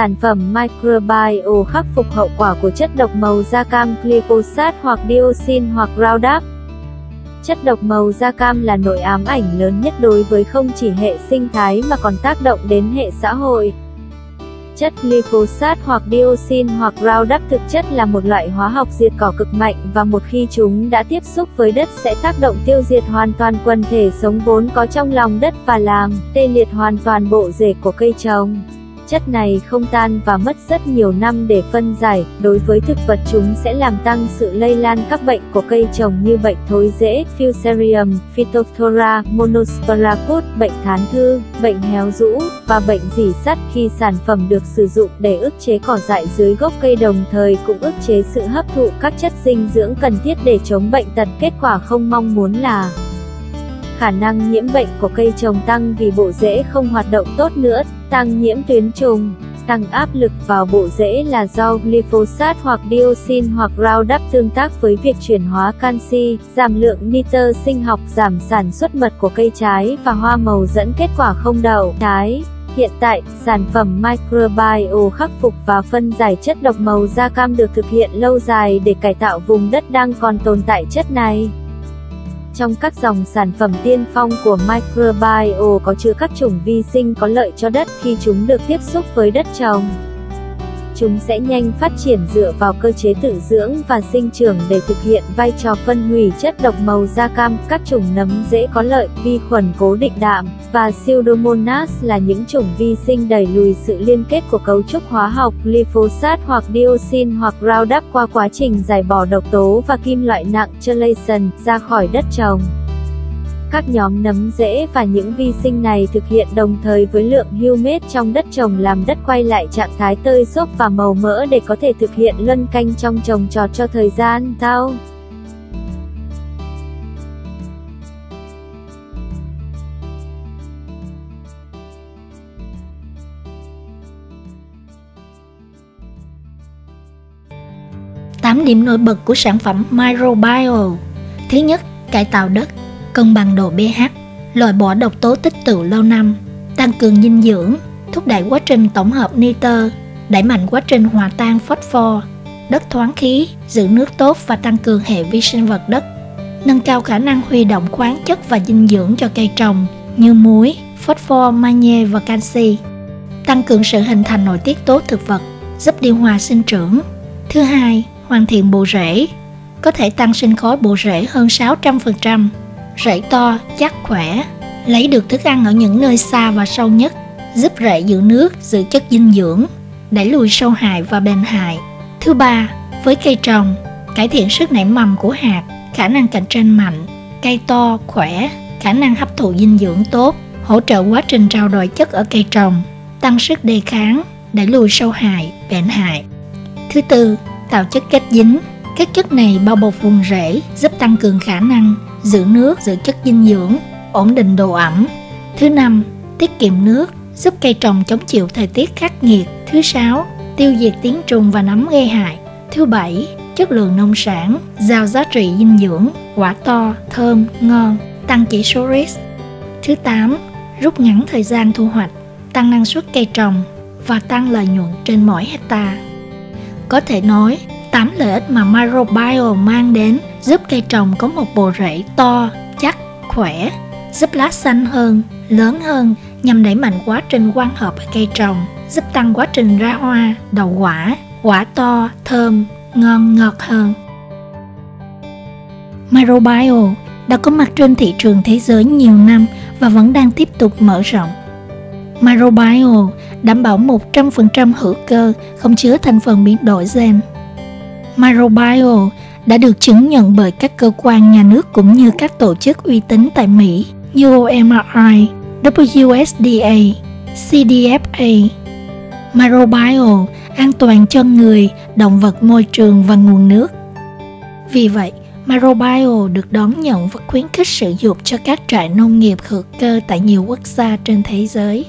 Sản phẩm microbiome khắc phục hậu quả của chất độc màu da cam glyphosate hoặc dioxin hoặc Roundup. Chất độc màu da cam là nội ám ảnh lớn nhất đối với không chỉ hệ sinh thái mà còn tác động đến hệ xã hội. Chất glyphosate hoặc dioxin hoặc Roundup thực chất là một loại hóa học diệt cỏ cực mạnh và một khi chúng đã tiếp xúc với đất sẽ tác động tiêu diệt hoàn toàn quần thể sống vốn có trong lòng đất và làm tê liệt hoàn toàn bộ rễ của cây trồng chất này không tan và mất rất nhiều năm để phân giải, đối với thực vật chúng sẽ làm tăng sự lây lan các bệnh của cây trồng như bệnh thối rễ, Fusarium, Phytophthora, Monosporapus, bệnh thán thư, bệnh héo rũ, và bệnh dỉ sắt. Khi sản phẩm được sử dụng để ức chế cỏ dại dưới gốc cây đồng thời cũng ức chế sự hấp thụ các chất dinh dưỡng cần thiết để chống bệnh tật. Kết quả không mong muốn là khả năng nhiễm bệnh của cây trồng tăng vì bộ rễ không hoạt động tốt nữa, tăng nhiễm tuyến trùng, tăng áp lực vào bộ rễ là do glyphosate hoặc dioxin hoặc Roundup tương tác với việc chuyển hóa canxi, giảm lượng nitơ sinh học, giảm sản xuất mật của cây trái và hoa màu dẫn kết quả không đậu trái. Hiện tại, sản phẩm microbiome khắc phục và phân giải chất độc màu da cam được thực hiện lâu dài để cải tạo vùng đất đang còn tồn tại chất này. Trong các dòng sản phẩm tiên phong của Microbio có chứa các chủng vi sinh có lợi cho đất khi chúng được tiếp xúc với đất trồng chúng sẽ nhanh phát triển dựa vào cơ chế tự dưỡng và sinh trưởng để thực hiện vai trò phân hủy chất độc màu da cam. Các chủng nấm dễ có lợi, vi khuẩn cố định đạm, và Pseudomonas là những chủng vi sinh đẩy lùi sự liên kết của cấu trúc hóa học glyphosate hoặc dioxin hoặc Roundup qua quá trình giải bỏ độc tố và kim loại nặng chelation ra khỏi đất trồng. Các nhóm nấm rễ và những vi sinh này thực hiện đồng thời với lượng humus trong đất trồng làm đất quay lại trạng thái tơi xốp và màu mỡ để có thể thực hiện luân canh trong trồng trọt cho thời gian sau. Tám điểm nổi bật của sản phẩm Microbiome Thứ nhất, cải tạo đất cân bằng độ pH, loại bỏ độc tố tích tụ lâu năm, tăng cường dinh dưỡng, thúc đẩy quá trình tổng hợp nitơ, đẩy mạnh quá trình hòa tan phosphor, đất thoáng khí, giữ nước tốt và tăng cường hệ vi sinh vật đất, nâng cao khả năng huy động khoáng chất và dinh dưỡng cho cây trồng như muối, phosphor, magie và canxi, tăng cường sự hình thành nội tiết tố thực vật, giúp điều hòa sinh trưởng. Thứ hai, hoàn thiện bộ rễ, có thể tăng sinh khối bộ rễ hơn 600%, rễ to, chắc khỏe, lấy được thức ăn ở những nơi xa và sâu nhất, giúp rễ giữ nước, giữ chất dinh dưỡng, đẩy lùi sâu hại và bệnh hại. Thứ ba, với cây trồng, cải thiện sức nảy mầm của hạt, khả năng cạnh tranh mạnh, cây to, khỏe, khả năng hấp thụ dinh dưỡng tốt, hỗ trợ quá trình trao đổi chất ở cây trồng, tăng sức đề kháng, đẩy lùi sâu hại, bệnh hại. Thứ tư, tạo chất kết dính. Các chất này bao bọc vùng rễ, giúp tăng cường khả năng giữ nước, giữ chất dinh dưỡng, ổn định độ ẩm. Thứ năm, tiết kiệm nước, giúp cây trồng chống chịu thời tiết khắc nghiệt. Thứ sáu, tiêu diệt tiến trùng và nấm gây hại. Thứ bảy, chất lượng nông sản, giàu giá trị dinh dưỡng, quả to, thơm, ngon, tăng chỉ số RIS. Thứ tám, rút ngắn thời gian thu hoạch, tăng năng suất cây trồng và tăng lợi nhuận trên mỗi hecta. Có thể nói, 8 lợi ích mà microbiome mang đến giúp cây trồng có một bộ rễ to, chắc, khỏe, giúp lá xanh hơn, lớn hơn nhằm đẩy mạnh quá trình quang hợp ở cây trồng, giúp tăng quá trình ra hoa, đậu quả, quả to, thơm, ngon ngọt hơn. Microbiome đã có mặt trên thị trường thế giới nhiều năm và vẫn đang tiếp tục mở rộng. Microbiome đảm bảo 100% hữu cơ, không chứa thành phần biến đổi gen. Microbiome đã được chứng nhận bởi các cơ quan nhà nước cũng như các tổ chức uy tín tại Mỹ như OMRI, WSDA, CDFA. Microbiome an toàn cho người, động vật môi trường và nguồn nước. Vì vậy, Microbiome được đón nhận và khuyến khích sử dụng cho các trại nông nghiệp hữu cơ tại nhiều quốc gia trên thế giới.